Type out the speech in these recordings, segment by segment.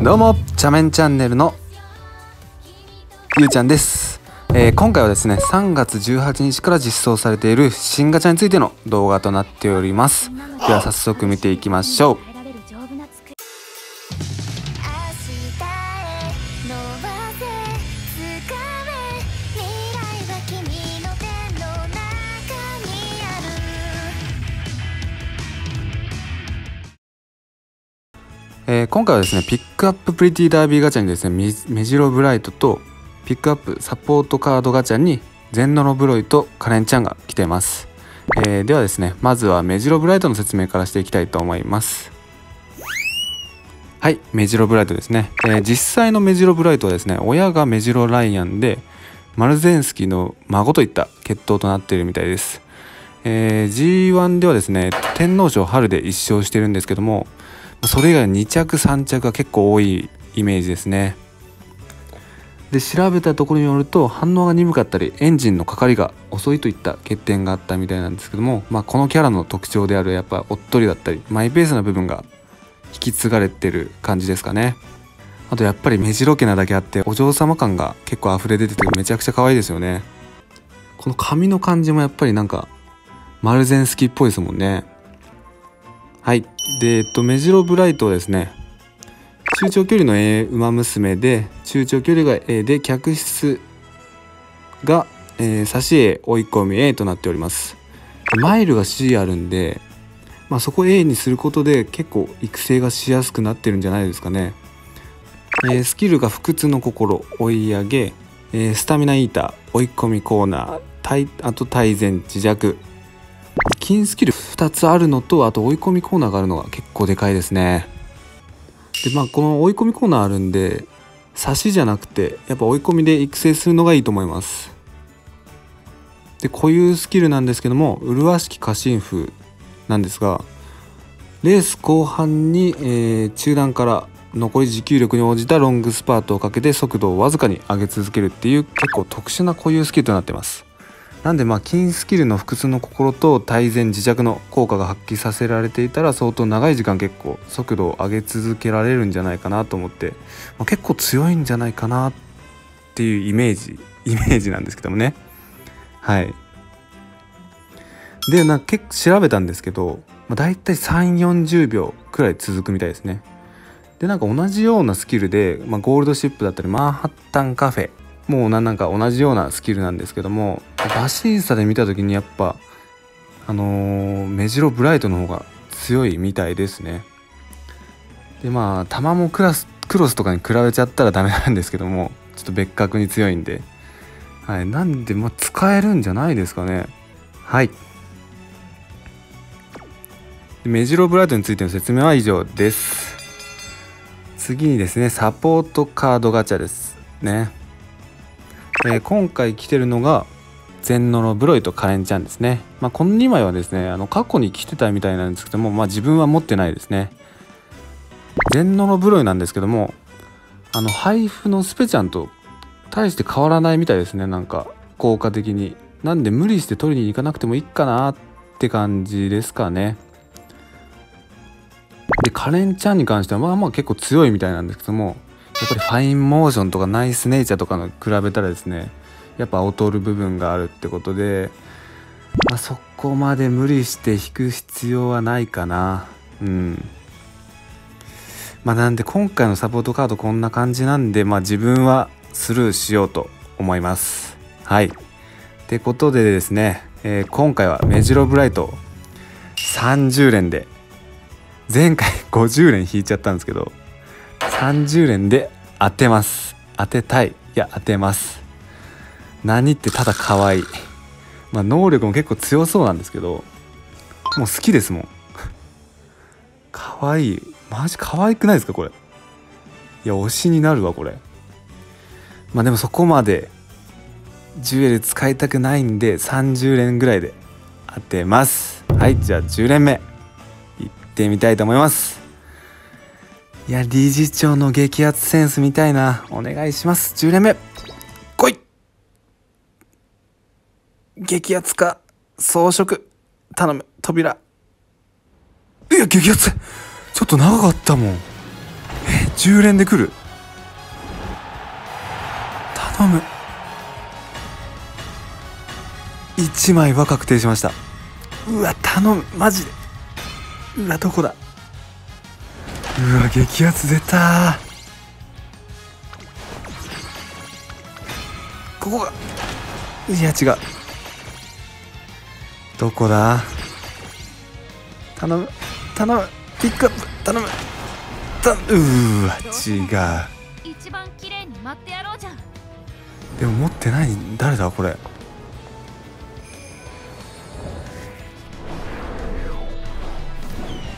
どうもチャメンチャンネルのゆうちゃんです、えー今回はですね3月18日から実装されている新ガチャについての動画となっております。では早速見ていきましょう。えー今回はですねピックアッププリティダービーガチャにですねメジロブライトとピックアップサポートカードガチャにゼンノロブロイとカレンちゃんが来てます、えーではですねまずはメジロブライトの説明からしていきたいと思います。はいメジロブライトですね、えー実際のメジロブライトはですね親がメジロライアンでマルゼンスキーの孫といった血統となっているみたいです。えー G1 ではですね天皇賞春で1勝してるんですけどもそれ以外2着3着が結構多いイメージですね。で調べたところによると反応が鈍かったりエンジンのかかりが遅いといった欠点があったみたいなんですけども、まあ、このキャラの特徴であるやっぱおっとりだったりマイペースな部分が引き継がれてる感じですかね。あとやっぱり目白けなだけあってお嬢様感が結構溢れ出ててめちゃくちゃ可愛いですよね。この髪の感じもやっぱりなんかマルゼンスキーっぽいですもんね。はい。でえっとメジロブライトですね。中長距離の A 馬娘で中長距離が A で客室が、えー差し A 追い込み A となっております。マイルが C あるんで、まあ、そこ A にすることで結構育成がしやすくなってるんじゃないですかね、えースキルが不屈の心追い上げ、えースタミナイーター追い込みコーナーあと対前自弱金スキル2つあるのとあと追い込みコーナーがあるのが結構でかいですね。でまあこの追い込みコーナーあるんで差しじゃなくてやっぱ追い込みで育成するのがいいと思います。で固有スキルなんですけども麗しき家臣風なんですがレース後半に、えー中段から残り持久力に応じたロングスパートをかけて速度をわずかに上げ続けるっていう結構特殊な固有スキルとなってます。なんでまあ金スキルの不屈の心と対前自弱の効果が発揮させられていたら相当長い時間結構速度を上げ続けられるんじゃないかなと思って、まあ、結構強いんじゃないかなっていうイメージイメージなんですけどもね。はい。でなんか結構調べたんですけど、まあ、大体3 4 0秒くらい続くみたいですね。でなんか同じようなスキルで、まあ、ゴールドシップだったりマンハッタンカフェもうななんか同じようなスキルなんですけどもバシーサで見た時にやっぱあのーメジロブライトの方が強いみたいですね。でまあ弾もクラスクロスとかに比べちゃったらダメなんですけどもちょっと別格に強いんで。はい。なんでまあ使えるんじゃないですかね。はい。メジロブライトについての説明は以上です。次にですねサポートカードガチャですね。えー今回来てるのがゼンノロブロイとカレンちゃんですね、まあ、この2枚はですねあの過去に来てたみたいなんですけども、まあ、自分は持ってないですね。ゼンノロブロイなんですけどもあの配布のスペちゃんと大して変わらないみたいですね。なんか効果的に。なんで無理して取りに行かなくてもいいかなって感じですかね。でカレンちゃんに関してはまあまあ結構強いみたいなんですけどもやっぱりファインモーションとかナイスネイチャーとかの比べたらですねやっぱ劣る部分があるってことで、まあ、そこまで無理して引く必要はないかな。うん。まあなんで今回のサポートカードこんな感じなんでまあ自分はスルーしようと思います。はい。ってことでですね、えー今回はメジロブライト30連で前回50連引いちゃったんですけど30連で当てます。当てたい。いや当てます。何ってただ可愛い。まあ能力も結構強そうなんですけどもう好きですもん。可愛い。マジ可愛くないですかこれ。いや推しになるわこれ。まあでもそこまでジュエル使いたくないんで30連ぐらいで当てます。はいじゃあ10連目。いってみたいと思います。いや理事長の激アツセンスみたいな。お願いします。10連目。来い。激アツか装飾。頼む。扉。いや激アツ。ちょっと長かったもん。え10連で来る？頼む。1枚は確定しました。うわ頼む。マジで。うわどこだ？うわ激アツ出たここがいや違う。どこだ？頼む頼む。ピックアップ頼む。たうわ違う。一番綺麗に舞ってやろうじゃんでも持ってない誰だこれ？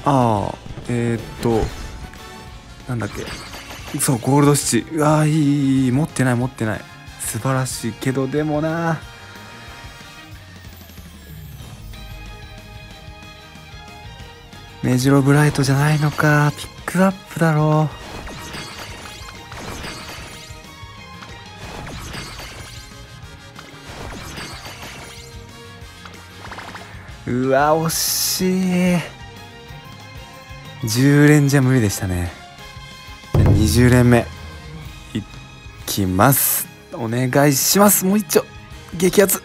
ああえー、っと。なんだっけ？そうゴールドシチ。うわいいいい持ってない持ってない。素晴らしいけどでもな。メジロブライトじゃないのか。ピックアップだろ。うわ惜しい。10連じゃ無理でしたね。20連目。いきます。お願いします。もう一丁。激アツ。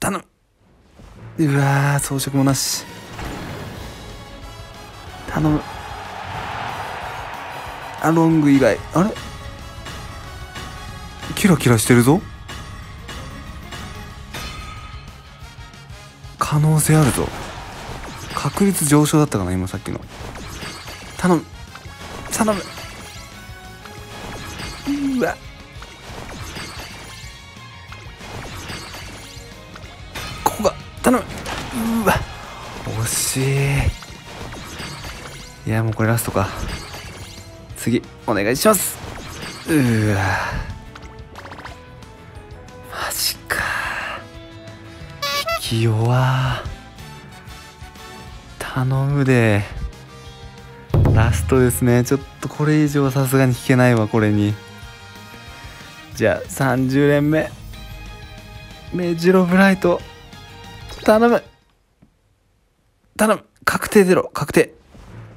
頼む。うわ装飾もなし。頼む。あロング以外。あれ？キラキラしてるぞ。可能性あるぞ。確率上昇だったかな今さっきの。頼む。頼む。うわ。ここが。頼む。うわ。惜しい。いやもうこれラストか。次お願いします。うわ。マジか。引き弱。頼むで。ラストですね。ちょっとこれ以上さすがに引けないわこれに。じゃあ30連目メジロブライト。頼む。頼む。確定出ろ確定。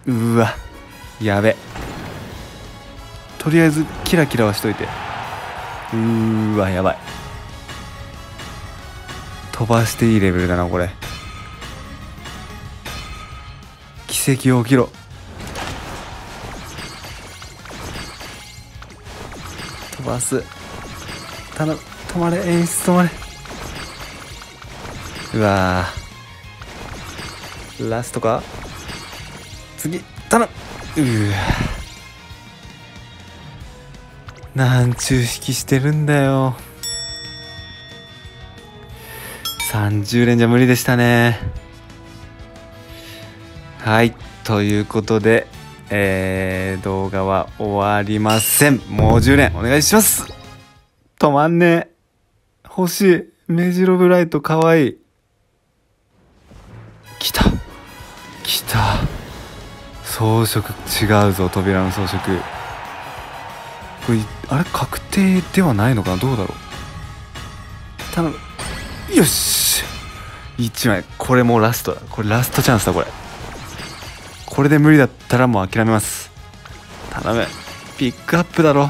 うわ。やべ。とりあえずキラキラはしといて。うーわやばい。飛ばしていいレベルだなこれ。奇跡起きろ。飛ばす。頼む止まれ演出止まれ。うわラストか？次頼む。うわなんちゅう引きしてるんだよ。30連じゃ無理でしたね。はいということでえー、動画は終わりません。もう10連お願いします。止まんねえ。欲しいメジロブライトかわい。い来た。来た。装飾違うぞ扉の装飾。これあれ確定ではないのかな？どうだろう。頼む。よし。1枚。これもうラストだ。これラストチャンスだこれ。これで無理だったらもう諦めます。頼む。ピックアップだろ。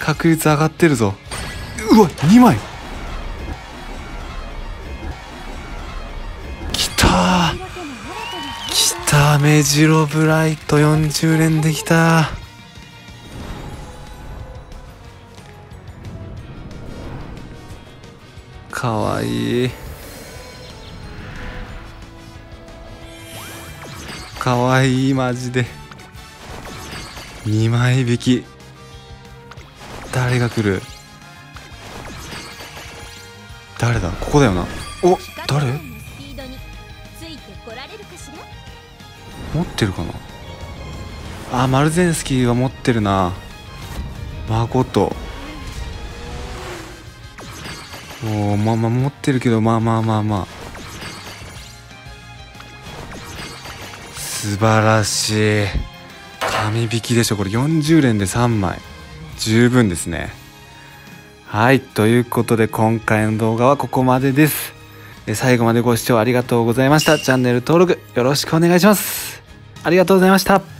確率上がってるぞ。うわ2枚。きた。きた。メジロブライト。40連できた。かわいい。かわいいマジで。2枚引き。誰が来る？誰だ？ここだよな。お誰？持ってるかな？あマルゼンスキーは持ってるな。誠おおまあまあ持ってるけどまあまあまあまあ素晴らしい。紙引きでしょこれ。40連で3枚。十分ですね。はいということで今回の動画はここまでです。最後までご視聴ありがとうございました。チャンネル登録よろしくお願いします。ありがとうございました。